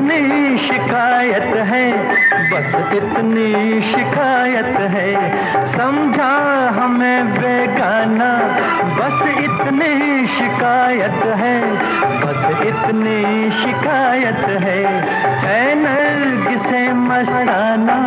इतनी शिकायत है, बस इतनी शिकायत है। समझा हमें बेगाना, बस इतनी शिकायत है, बस इतनी शिकायत है। नर्ग से मस्ताना।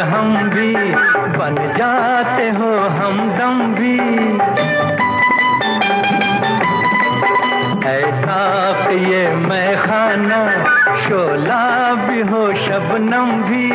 हम भी बन जाते हो हम दम भी। ऐसा ये मैं खाना, शोला भी हो शबनम भी।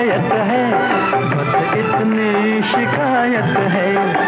शिकायत है। बस इतनी शिकायत है।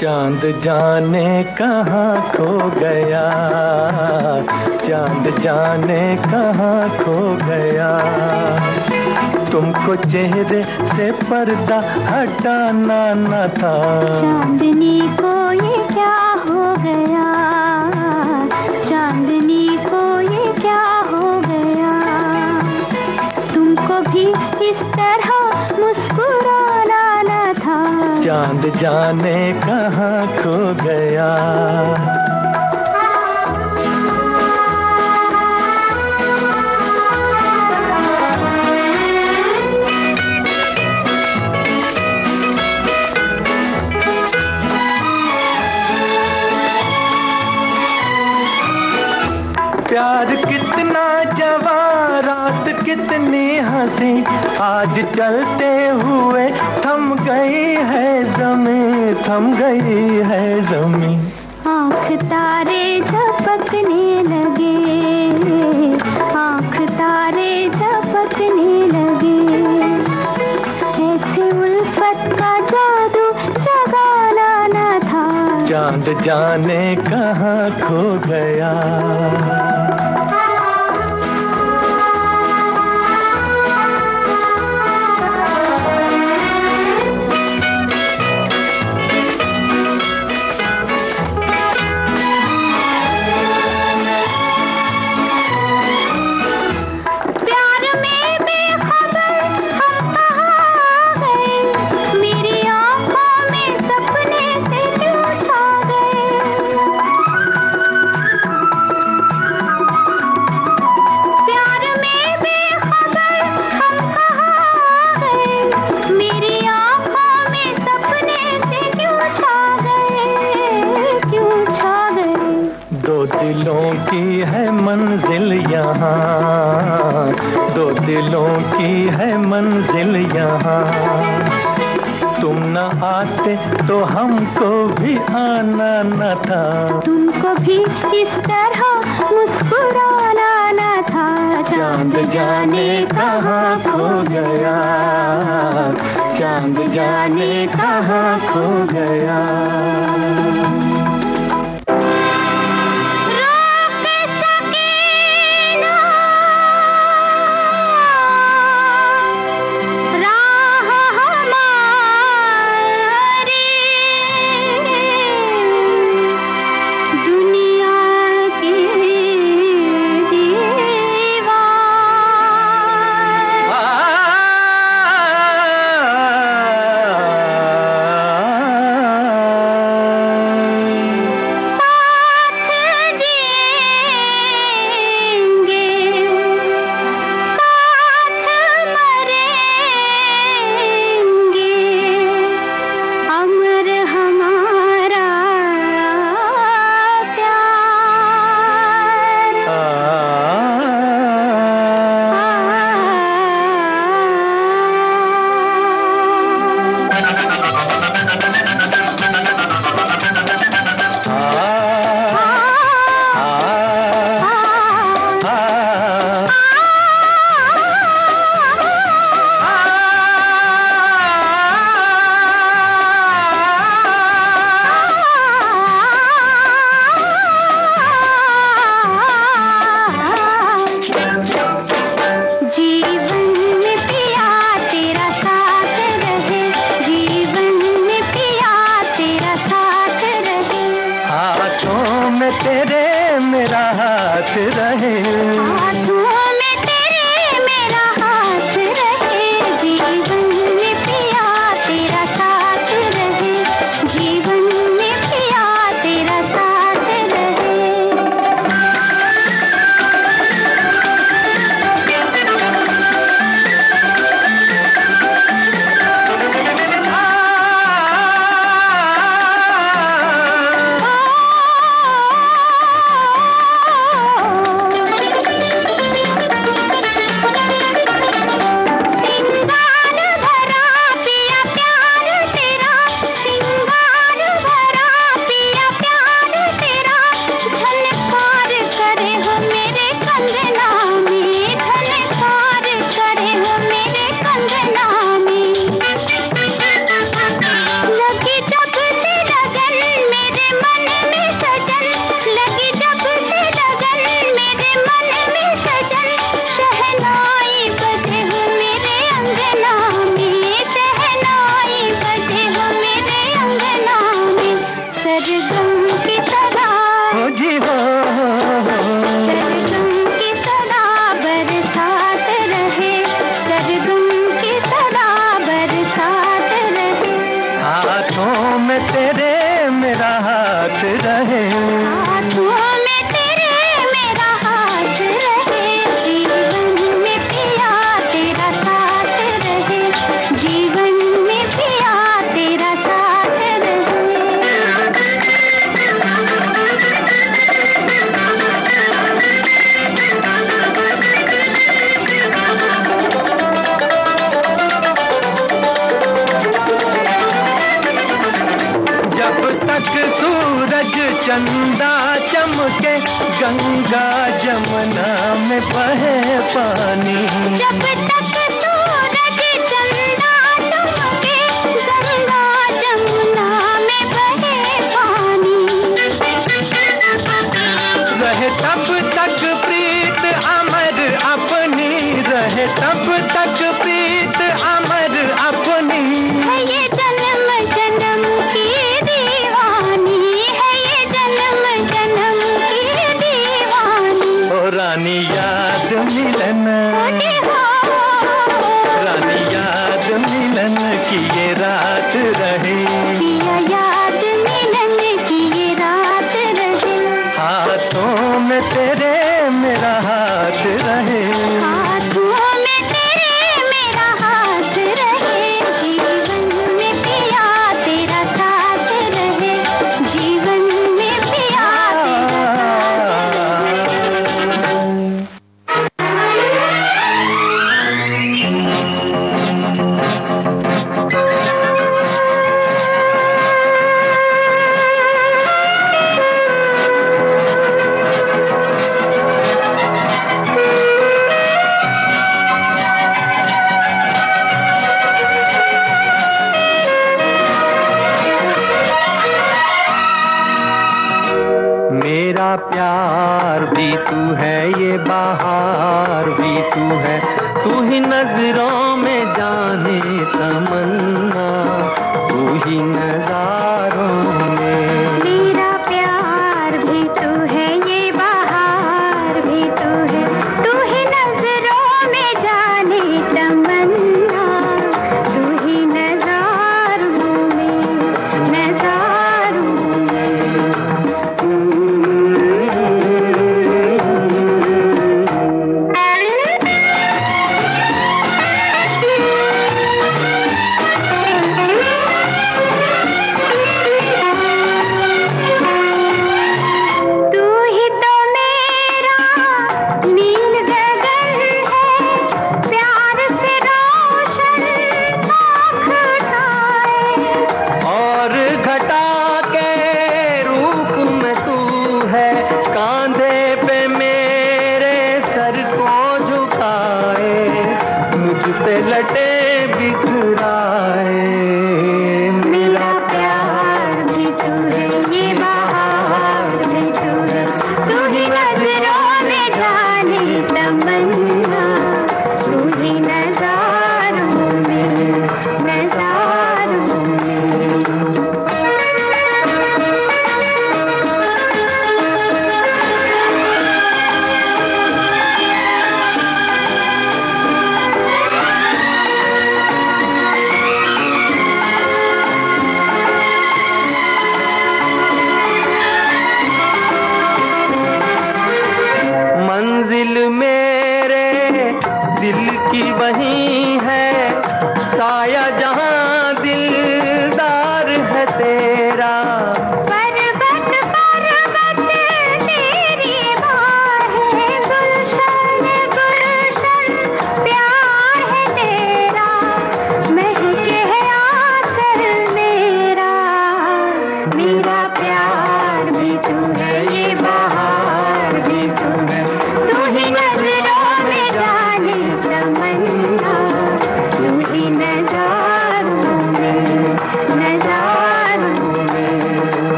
चाँद जाने कहाँ खो गया? चाँद जाने कहाँ खो गया? तुमको चेहरे से पर्दा हटाना न था। चांदनी को ये क्या हो गया? चांदनी को ये क्या हो गया? तुमको भी इस तरह मुस्कुरा चाँद जाने कहाँ खो गया। प्यार कितना जवा रात कितनी हँसी आज चलते हुए गई है जमी थम गई है जमी आँख तारे झपकने लगे आँख तारे झपकने लगे। ऐसे उल्फत का जादू जगाना न था। चाँद जाने कहाँ खो गया। किस तरह मुस्कुराना न था चाँद जाने कहा खो गया? चाँद जाने कहा खो गया? प्यार भी तू है, ये बाहर भी तू है। तू ही नज़रों में जाने तमन्ना, तू ही नज़र दिल मेरे दिल की वही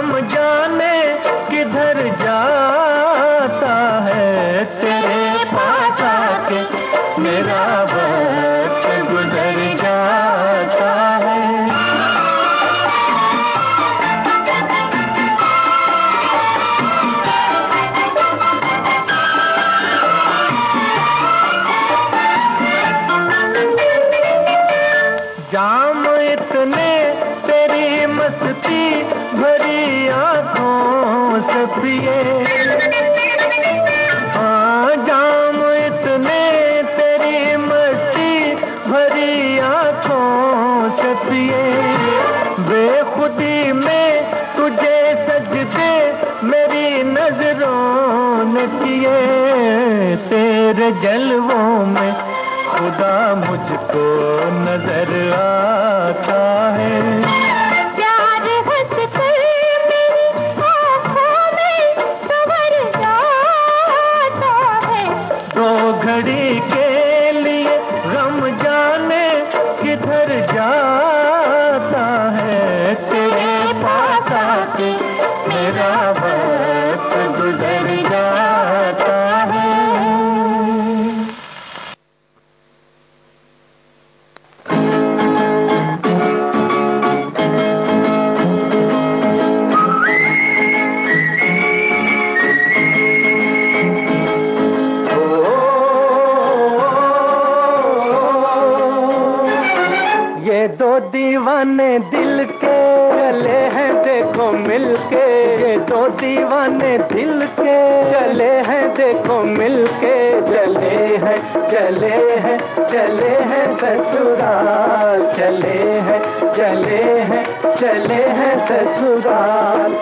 लिए गम हैं देखो मिलके चले हैं चले हैं चले हैं ससुराल चले हैं चले हैं चले हैं ससुराल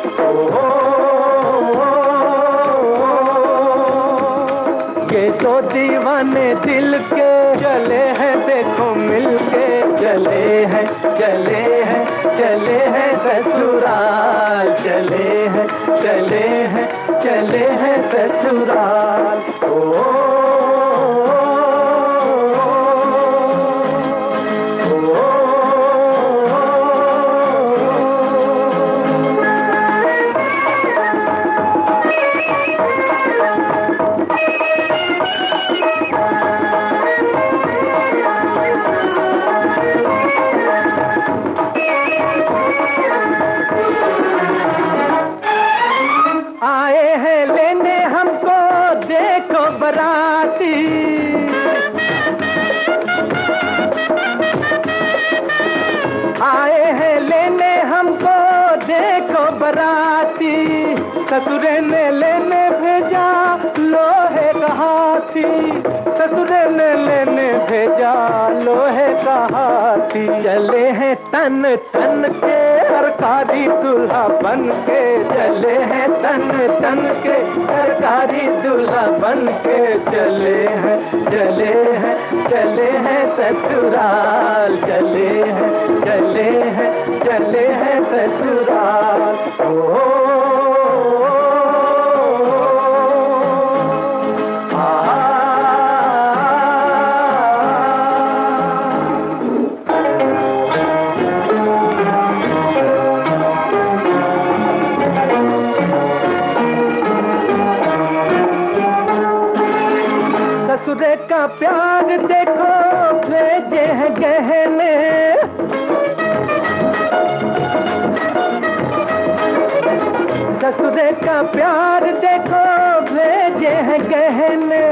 ये दो दीवाने दिल के चले हैं देखो मिलके चले हैं चले हैं चले हैं ससुराल चले हैं चले हैं चले हैं ससुराल। ओ, तन तन के सरकारी दूल्हा बन के चले हैं। तन तन के सरकारी दूल्हा बन के चले हैं चले हैं चले हैं ससुराल चले हैं चले हैं चले हैं ससुराल। ओ, प्यार देखो, भेजे हैं गहने। ससुरे का प्यार देखो, भेजे हैं गहने।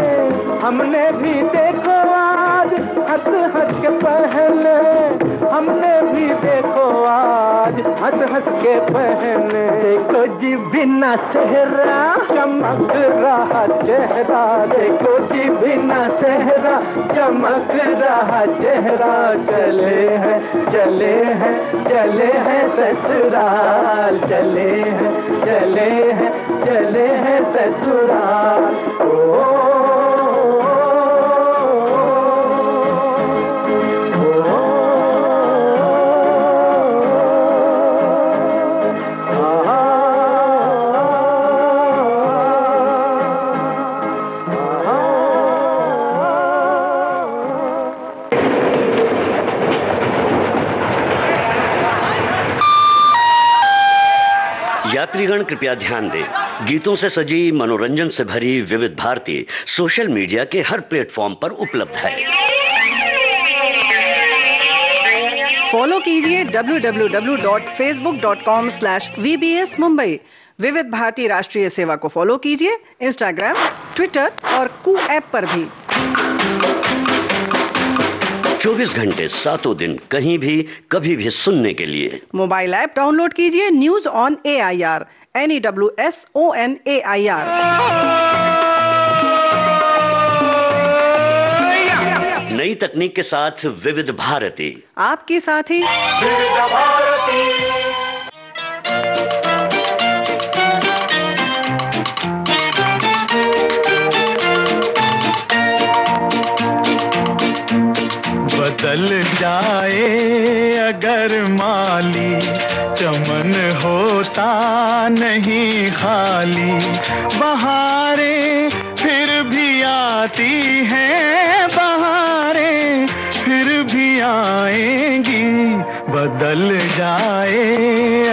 हमने भी देखो आज, हंस हंस के पहने। हमने भी देखो आज, हंस हंस के पहने। देखो जी, बिना सेहरा चमक रहा चेहरा। देखो जी बिना सहरा चमक रहा चेहरा। चले हैं चले हैं चले हैं ससुराल। चले हैं चले हैं चले हैं ससुराल। ओ, कृपया ध्यान दें। गीतों से सजी मनोरंजन से भरी विविध भारती सोशल मीडिया के हर प्लेटफॉर्म पर उपलब्ध है। फॉलो कीजिए www.facebook.com/vbs मुंबई विविध भारती राष्ट्रीय सेवा को फॉलो कीजिए इंस्टाग्राम ट्विटर और कू ऐप पर भी। 24 घंटे सातों दिन कहीं भी कभी भी सुनने के लिए। मोबाइल ऐप डाउनलोड कीजिए news on A I R N E W S O N A I R नई तकनीक के साथ विविध भारती। आपके साथी बदल जाए अगर माली चमन होता नहीं खाली, बहारें फिर भी आती हैं, बहारें फिर भी आएँगी, बदल जाए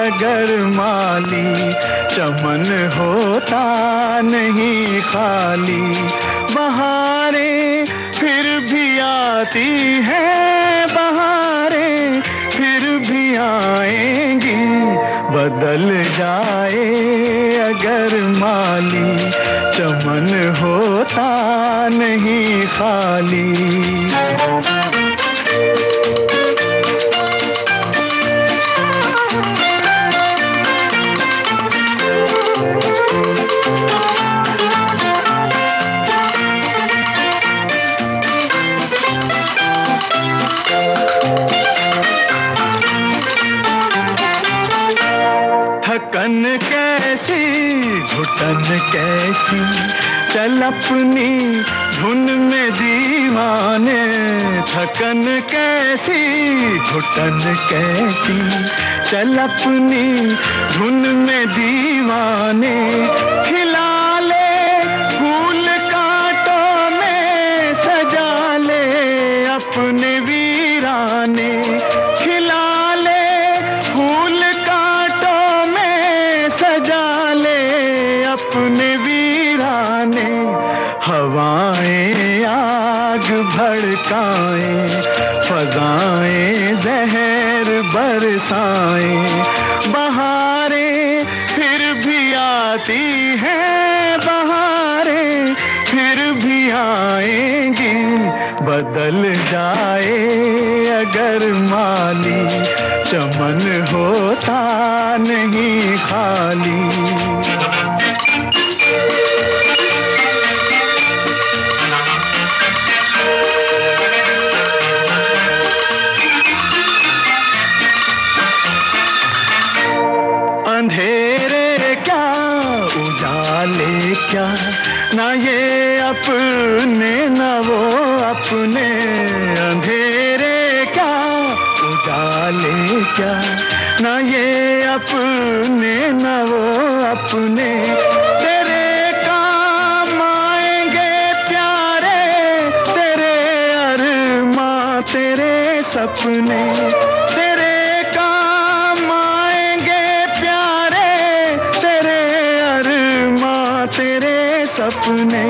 अगर माली, चमन होता नहीं खाली, बहारें फिर भी आती हैं, बहारें फिर भी आएँगी बदल जाए अगर माली चमन होता नहीं खाली। थकन कैसी घुटन कैसी, चल अपनी धुन में दीवाने, थकन कैसी घुटन कैसी, चल अपनी धुन में दीवाने, खिला ले फूल कांटों में, सजा ले अपने वीराने। भड़काएँ फजाएँ, जहर बरसाएँ। बहारें फिर भी आती हैं, बहारें फिर भी आएँगी। बदल जाए अगर माली, चमन होता नहीं खाली। अंधेरे क्या, उजाले क्या? ना ये अपने, न वो अपने। अंधेरे क्या, उजाले क्या? ना ये अपने, न वो अपने। तेरे काम आएँगे प्यारे, तेरे अरमां, तेरे सपने। सपने,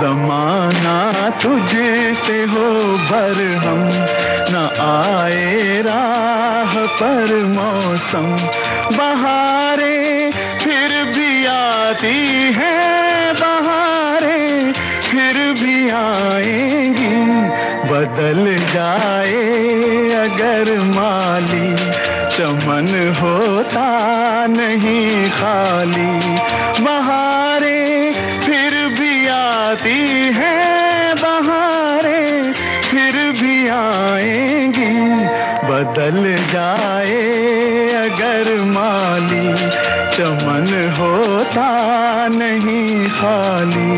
जमाना तुझे से हो भर हम। न आए राह पर मौसम, बहारे फिर भी आती हैं बहारे, फिर भी आएगी, बदल जाए अगर माली। चमन होता नहीं खाली, बहारें आती हैं बहारें फिर भी आएँगी बदल जाए अगर माली चमन होता नहीं खाली।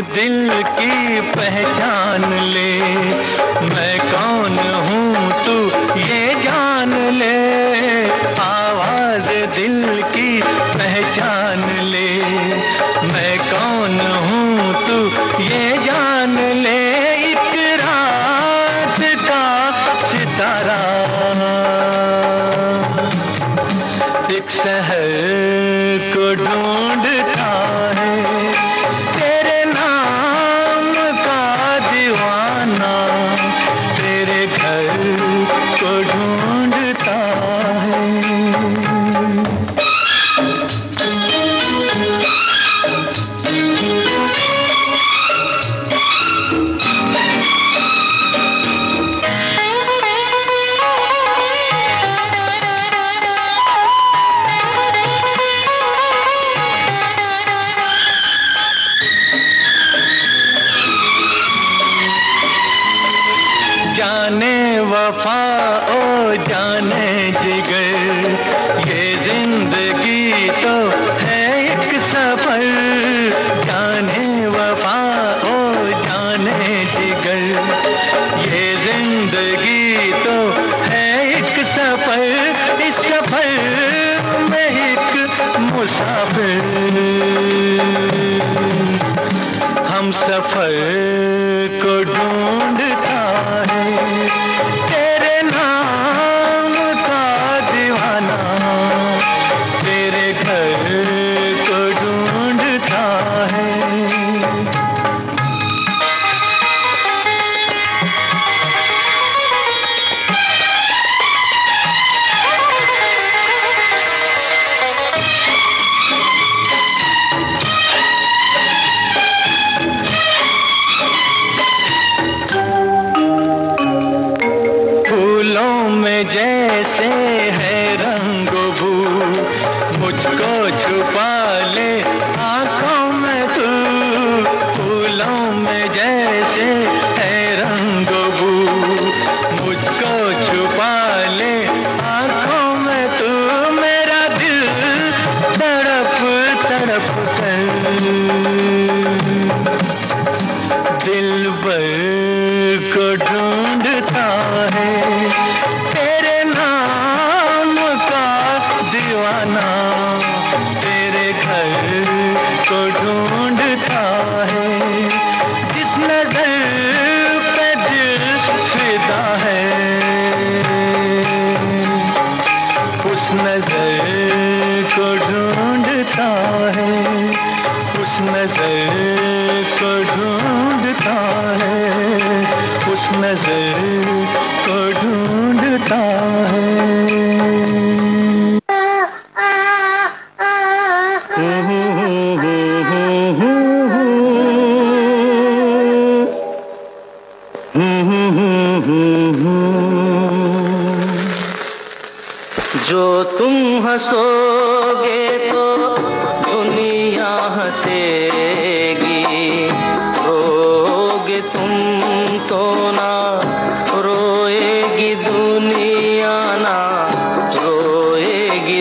दिल की पहचान ले।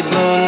Hebrew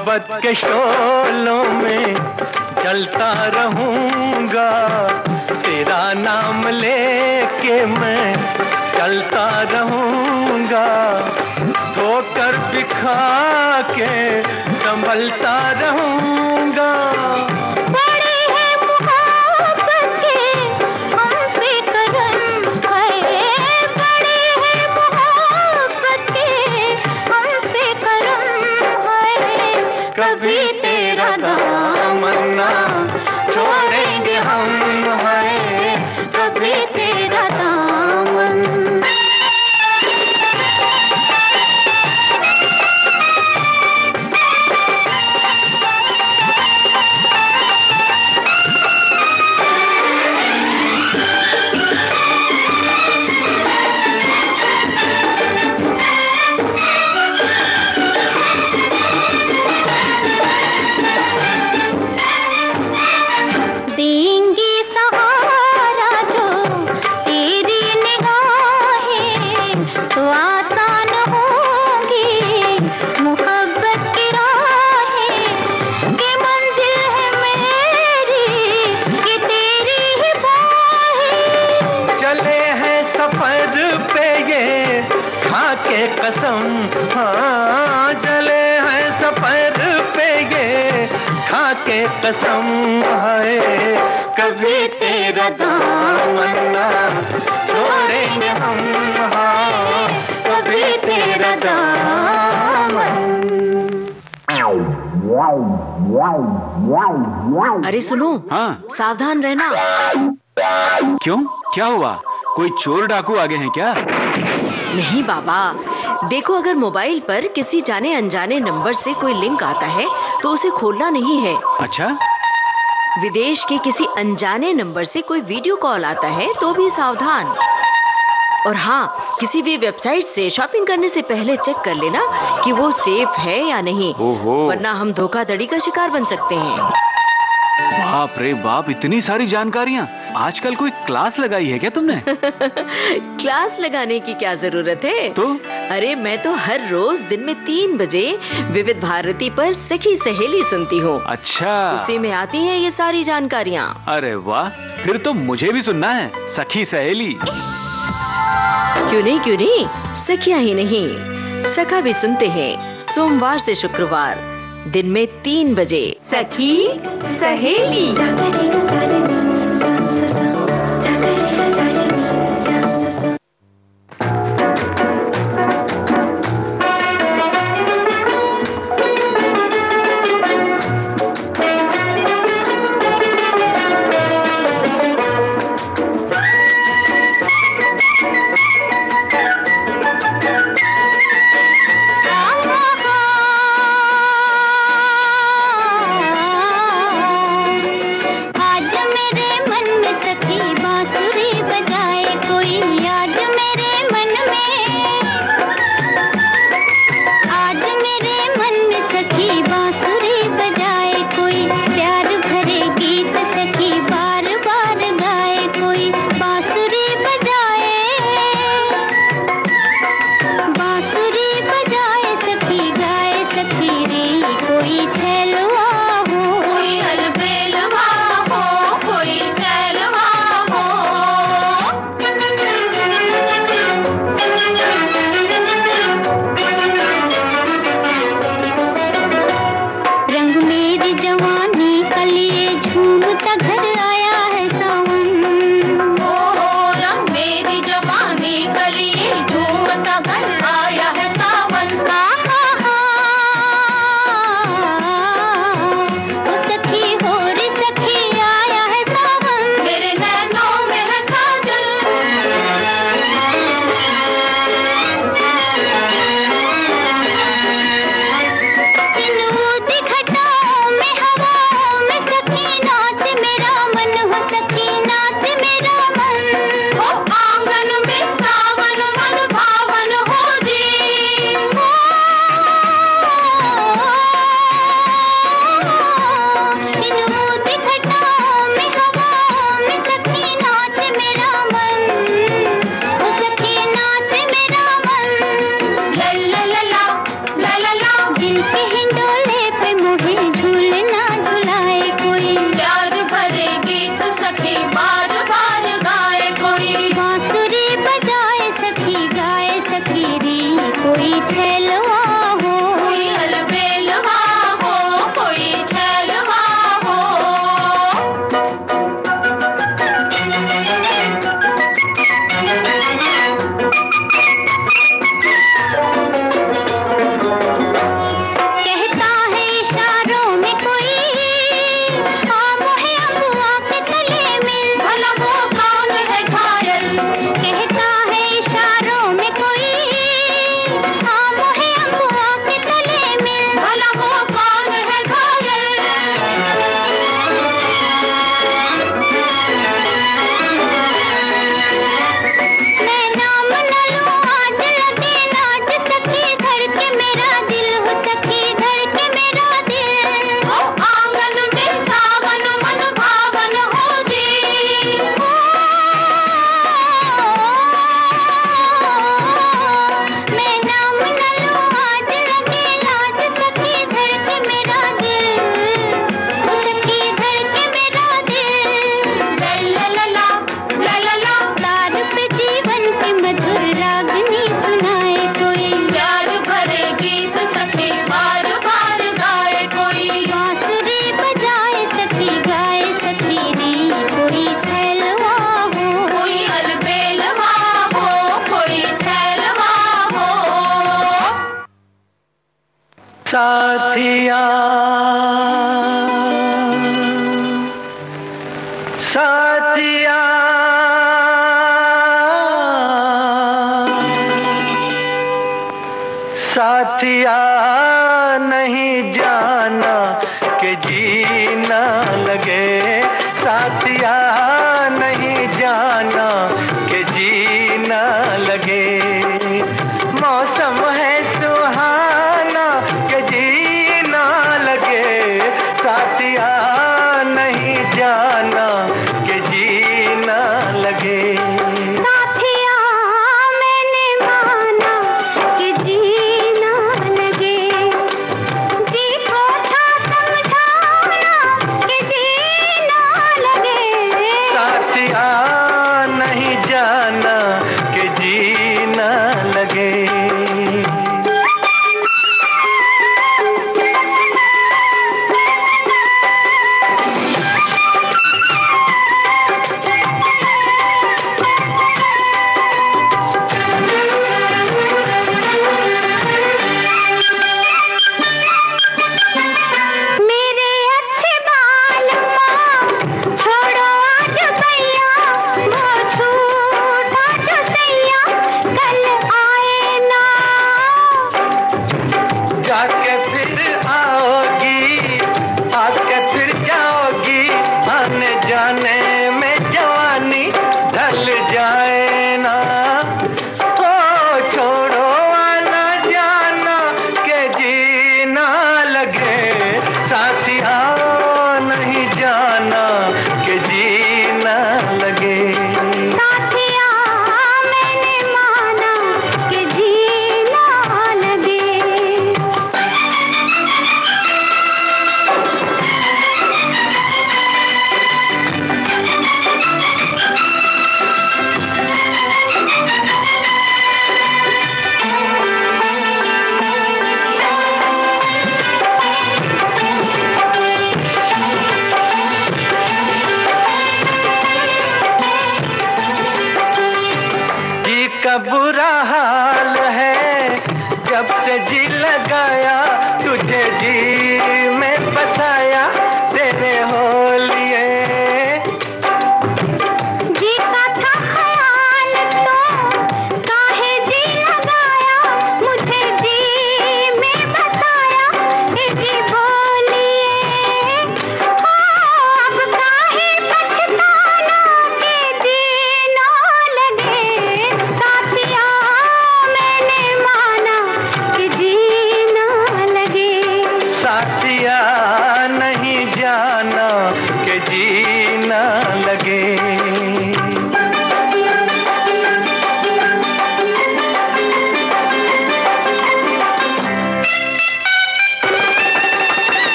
मोहब्बत के शोलों में चलता रहूँगा। तेरा नाम लेके मैं चलता रहूँगा। धोकर दिखा के संभलता रहूँगा। कसम है कभी तेरा दामन्ना छोड़ेंगे हम हाँ कभी तेरा दामन। अरे सुनो हाँ। सावधान रहना। क्यों? क्या हुआ? कोई चोर डाकू आगे हैं क्या? नहीं बाबा देखो अगर मोबाइल पर किसी जाने अनजाने नंबर से कोई लिंक आता है तो उसे खोलना नहीं है। अच्छा? विदेश के किसी अनजाने नंबर से कोई वीडियो कॉल आता है तो भी सावधान। और हाँ किसी भी वेबसाइट से शॉपिंग करने से पहले चेक कर लेना कि वो सेफ़ है या नहीं वरना हम धोखाधड़ी का शिकार बन सकते हैं। बाप रे बाप इतनी सारी जानकारियाँ। आजकल कोई क्लास लगाई है क्या तुमने? क्लास लगाने की क्या ज़रूरत है? तो? अरे मैं तो हर रोज दिन में तीन बजे विविध भारती पर सखी सहेली सुनती हूँ। अच्छा। उसी में आती हैं ये सारी जानकारियाँ। अरे वाह फिर तो मुझे भी सुनना है सखी सहेली। क्यों नहीं क्यों नहीं? सखिया ही नहीं। सखा भी सुनते हैं सोमवार से शुक्रवार दिन में तीन बजे। सखी सहेली।